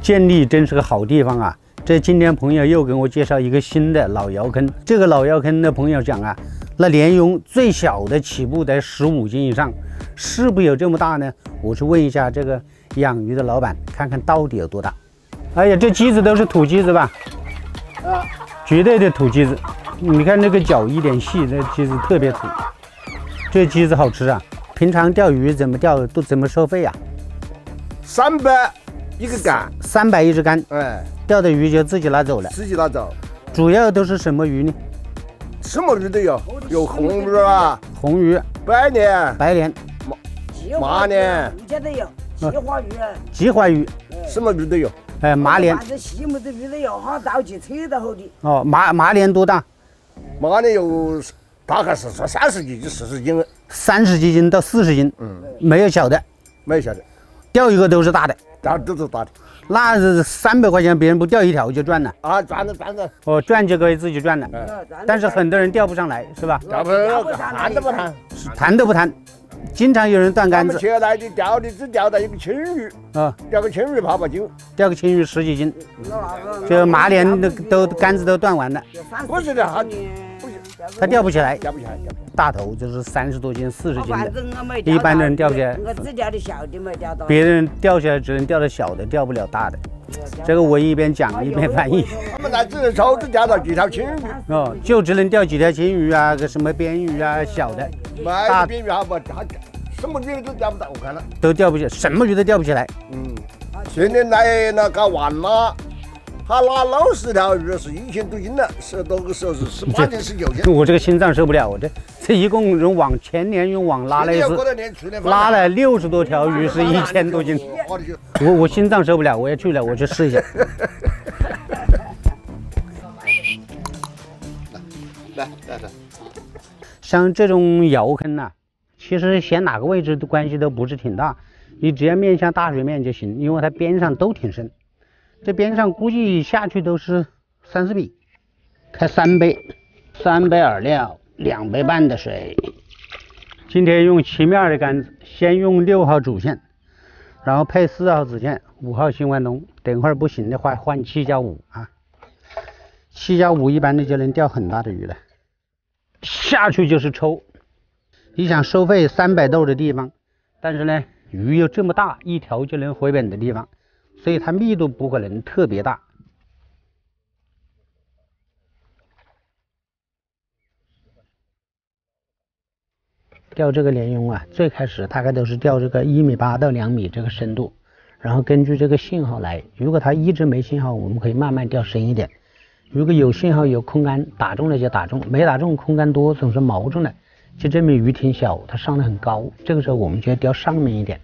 建立真是个好地方啊！这今天朋友又给我介绍一个新的老窑坑。这个老窑坑的朋友讲啊，那莲蓉最小的起步得十五斤以上，是不是有这么大呢？我去问一下这个养鱼的老板，看看到底有多大。哎呀，这鸡子都是土鸡子吧？绝对的土鸡子。你看那个脚一点细，那鸡子特别土。这鸡子好吃啊！平常钓鱼怎么钓都怎么收费呀？三百一个杆，三百一只竿。哎，钓的鱼就自己拿走了。自己拿走。主要都是什么鱼呢？什么鱼都有，有红鱼啊，红鱼、白鲢、白鲢、麻鲢，一切都有。菊花鱼，菊花鱼，什么鱼都有。哎，麻鲢。反正细木的鱼都有，哈，到去扯到后的。哦，麻麻鲢多大？麻鲢有。大概是说三十几斤、四十斤，三十几斤到四十斤，嗯，没有小的，没有小的，钓一个都是大的，钓都是大的，那是三百块钱，别人不钓一条就赚了啊，赚了赚了，哦，赚就可以自己赚了，但是很多人钓不上来，是吧？钓不上，谈都不谈，谈都不谈。经常有人断杆子。前来的钓的只钓到一个青鱼啊，钓个青鱼八百斤，钓个青鱼十几斤，就麻鲢都都竿子都断完了。不是的，他他钓不起来，钓不起来，钓不起来。大头就是三十多斤、四十斤的，一般的人钓不起来。我只钓的小的没钓到。别人钓起来只能钓到小的，钓不了大的。这个我一边讲一边翻译。他们那只能抽只钓到几条青鱼哦，就只能钓几条青鱼啊，个什么鳊鱼啊，小的。大鳊鱼还不，他什么鱼都钓不到，我看了。都钓不起，什么鱼都钓不起来。嗯，现在来那搞完了。他拉老十条鱼是一千多斤了，十多个时候是十八斤、十九斤。我这个心脏受不了，我这这一共用网前年用网拉了一次，拉了六十多条鱼，是一千多斤。我我心脏受不了，我要去了，我去试一下。来来来，像这种窑坑呐，其实选哪个位置都关系都不是挺大，你只要面向大水面就行，因为它边上都挺深。这边上估计下去都是三四米，开三杯，三杯饵料，两杯半的水。今天用七面的杆子，先用六号主线，然后配四号子线，五号新环龙。等会儿不行的话换七加五啊，七加五一般的就能钓很大的鱼了。下去就是抽，你想收费三百豆的地方，但是呢鱼又这么大，一条就能回本的地方。所以它密度不可能特别大。钓这个鲢鳙啊，最开始大概都是钓这个一米八到两米这个深度，然后根据这个信号来。如果它一直没信号，我们可以慢慢钓深一点；如果有信号有空竿打中了就打中，没打中空竿多总是毛中了，就证明鱼挺小，它上的很高。这个时候我们就要钓上面一点。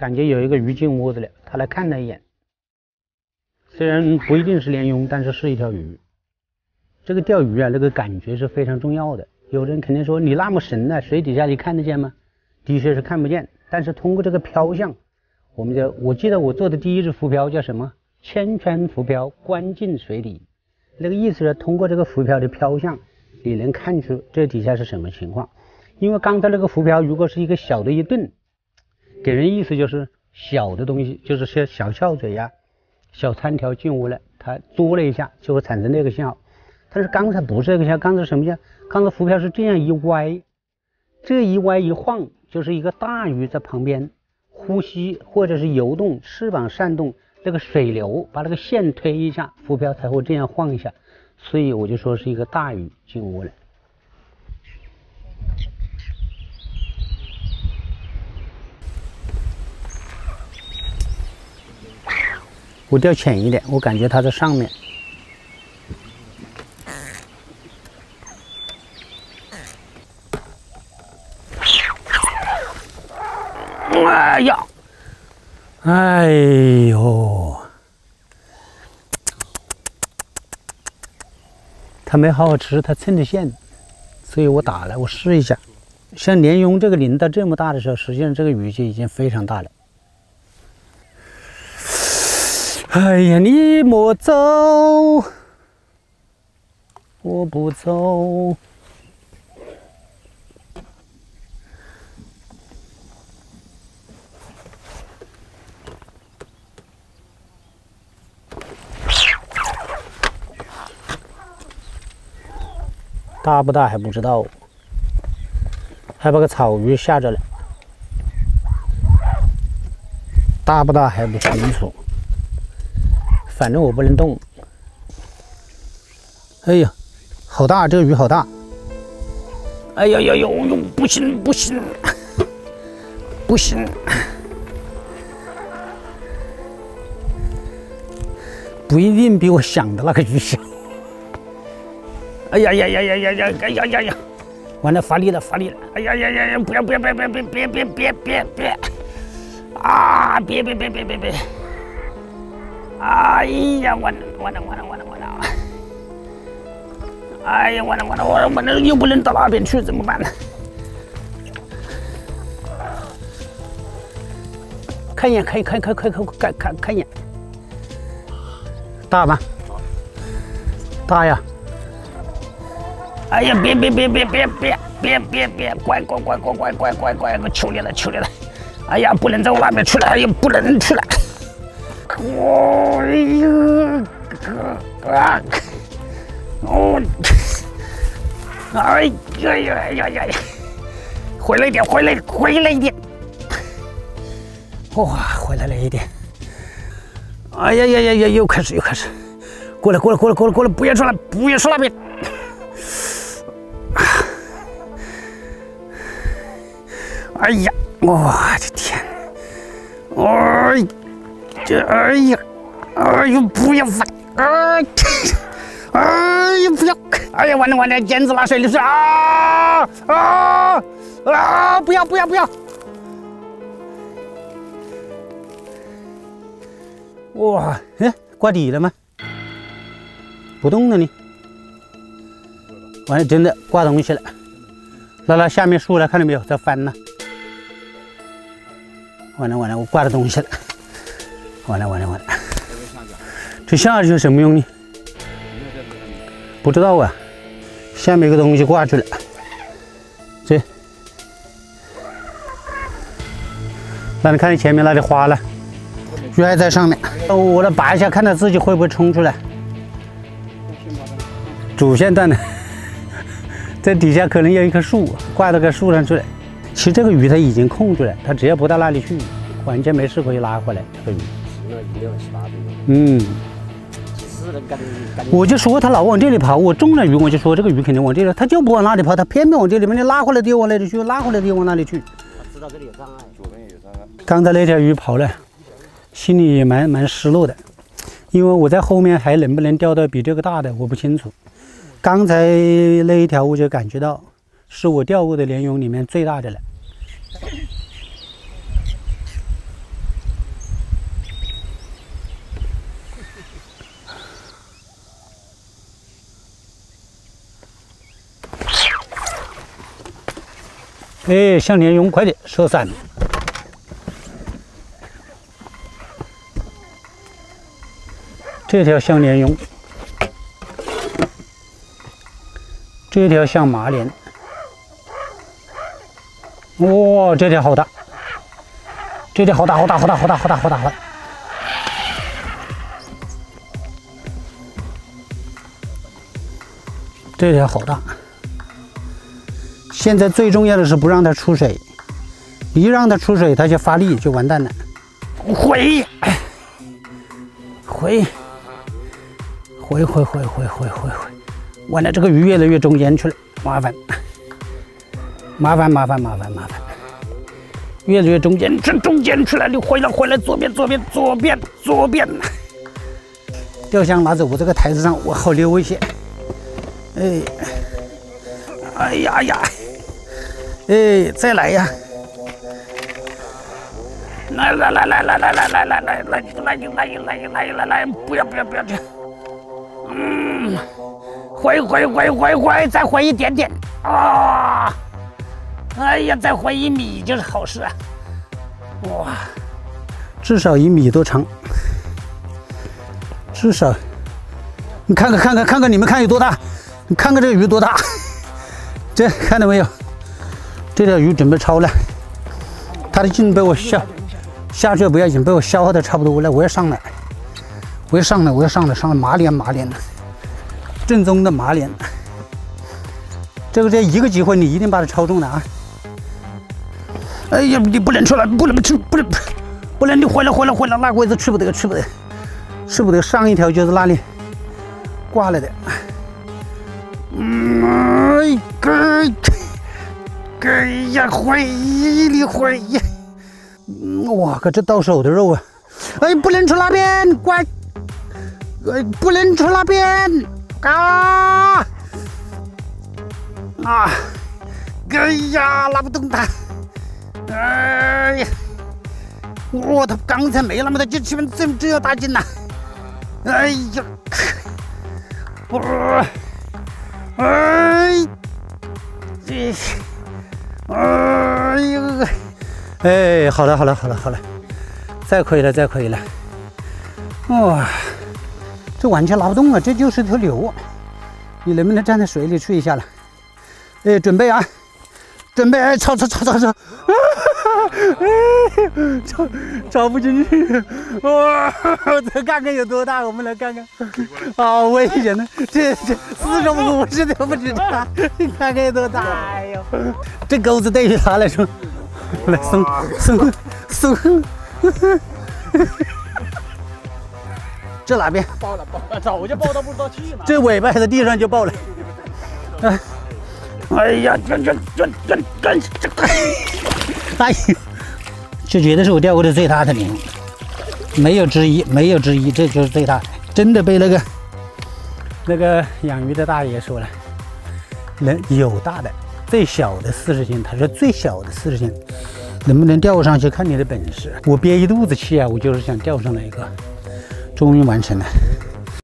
感觉有一个鱼进窝子了，他来看了一眼，虽然不一定是鲢鳙，但是是一条鱼。这个钓鱼啊，那个感觉是非常重要的。有人肯定说你那么神呢，水底下你看得见吗？的确是看不见，但是通过这个漂向，我们就我记得我做的第一只浮漂叫什么？千圈浮漂，关进水底。那个意思是通过这个浮漂的漂向，你能看出这底下是什么情况。因为刚才那个浮漂如果是一个小的一顿。给人意思就是小的东西，就是些小翘嘴呀、小餐条进屋了，它嘬了一下就会产生那个信号。但是刚才不是这个信号，刚才什么叫？刚才浮漂是这样一歪，这一歪一晃，就是一个大鱼在旁边呼吸或者是游动，翅膀扇动，那个水流把那个线推一下，浮漂才会这样晃一下。所以我就说是一个大鱼进屋了。我钓浅一点，我感觉它在上面。哎呀，哎呦，它没好好吃，它蹭着线，所以我打了，我试一下。像鲢鳙这个鳞到这么大的时候，实际上这个鱼就已经非常大了。哎呀你莫走。我不走。大不大还不知道。还把个草鱼吓着了。大不大还不清楚。反正我不能动。哎呀，好大，这个鱼好大！哎呀呀呀，呦，不行不行，不行！不一定比我想的那个鱼小。哎呀呀呀呀呀呀！哎呀呀呀！完了，发力了，发力了！哎呀呀呀呀！不要不要不要不要别别别别别别！啊！别别别别别别！哎呀，完了完了完了完了完了！哎呀，完了完了完了完了！又不能到那边去，怎么办呢？看一眼，看一看看看看看看看一眼，大吗？大呀！哎呀，别别别别别别别别别！乖乖乖乖乖乖乖乖！我求你了，求你了！哎呀，不能在外面去了！哎呀，不能去了！哎呀，啊！哦！哎呀呀呀呀呀！回来一点，回来，回来一点！哇，回来了一点！哎呀呀呀呀！又开始，又开始！过来，过来，过来，过来，过来！不要出来，不要出那边！哎呀，我的天！哎，这哎呀，哎呦，不要翻！哎，哎呀，不要！哎呀，完了完了，剪子拿水里去啊啊啊！不要不要不要！哇，哎，挂底了吗？不动了呢。完了，真的挂东西了。拉拉，下面树了，看到没有？在翻呢。完了完了，我挂了东西了。完了完了完了，这下去有什么用呢？不知道啊，下面一个东西挂住了。这，那你看前面那里花了，鱼还在上面。我来拔一下，看它自己会不会冲出来。主线断了，在底下可能有一棵树，挂到个树上去了。其实这个鱼它已经控住了，它只要不到那里去，完全没事可以拉回来。这个鱼，嗯，我就说他老往这里跑，我中了鱼，我就说这个鱼肯定往这里，他就不往那里跑，他偏偏往这里面，你拉回来的往那里去，拉回来的往那里去。知道这里有障碍，左边有障碍。刚才那条鱼跑了，心里也蛮蛮失落的，因为我在后面还能不能钓到比这个大的，我不清楚。刚才那一条我就感觉到，是我钓过的鲢鳙里面最大的了。哎，向鲢鳙，快点收伞！这条像鲢鳙。这条像麻莲，哇，这条好大，这条好大，好大，好大，好大，好大，好大，好大。这条好大。现在最重要的是不让它出水，一让它出水它就发力就完蛋了。回回回回回回回回，完了这个鱼越来越中间去了，麻烦。麻烦麻烦麻烦麻烦，越来越中间，越中间去了，你回来回来，左边左边左边左边。钓箱拿走，我这个台子上，我好溜一些。哎，哎呀呀。哎，再来呀！来来来来来来来来来来来来来来来来来来，不要不要不要这样，嗯。回回回回回，再回一点点啊！哎呀，再回一米就是好事啊！哇，至少一米多长，至少，你看看看看看看，你们看有多大？你看看这个鱼多大？这看到没有？这条鱼准备抄了，它的劲被我消下去不要紧，被我消耗的差不多了。我要上来，我要上来，我要上来，上来麻脸麻莲的。正宗的马脸，这个这一个机会，你一定把它抄中的啊！哎呀，你不能出来，不能吃，不能不能，你回来回来回来，那个位置吃不得，吃不得，吃不得。上一条就是那里挂了的。嗯，哎个，哎呀，回你回呀！哇，靠这到手的肉啊！哎，不能吃那边，乖！哎，不能吃那边，啊！啊！哎呀，拉不动它！哎呀！我他刚才没那么大劲，前面怎么这样大劲呐？哎呀！我，哎，这，哎呦！哎，好了好了好了好了，再可以了再可以了。哇，这完全拉不动啊！这就是条牛，你能不能站在水里吹一下了？哎，准备啊！准备，哎，抄抄抄抄抄！抄抄不进去！哇，这看看有多大，我们来看看。好危险的，这这四十五十都不止它，你看看有多大！哎呦，这钩子对于他来说，来松松松。这哪边？爆了爆了，早就爆到不知道去哪。这尾巴在地上就爆了。哎。哎呀，这这这这这这个！哎这绝对是我钓过的最大的鲢，没有之一，没有之一，这就是最大，真的被那个那个养鱼的大爷说了，能有大的，最小的四十斤，他说最小的四十斤，能不能钓上去看你的本事。我憋一肚子气啊，我就是想钓上来一个，终于完成了。